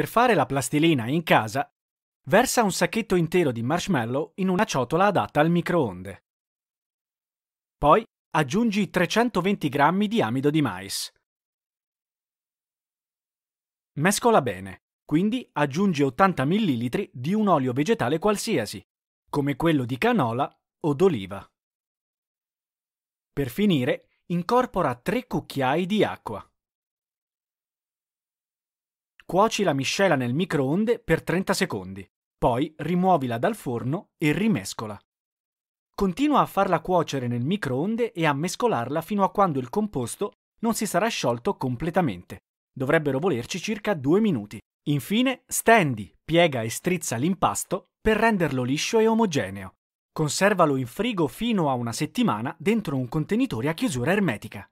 Per fare la plastilina in casa, versa un sacchetto intero di marshmallow in una ciotola adatta al microonde. Poi aggiungi 320 g di amido di mais. Mescola bene, quindi aggiungi 80 ml di un olio vegetale qualsiasi, come quello di canola o d'oliva. Per finire, incorpora 3 cucchiai di acqua. Cuoci la miscela nel microonde per 30 secondi, poi rimuovila dal forno e rimescola. Continua a farla cuocere nel microonde e a mescolarla fino a quando il composto non si sarà sciolto completamente. Dovrebbero volerci circa 2 minuti. Infine, stendi, piega e strizza l'impasto per renderlo liscio e omogeneo. Conservalo in frigo fino a una settimana dentro un contenitore a chiusura ermetica.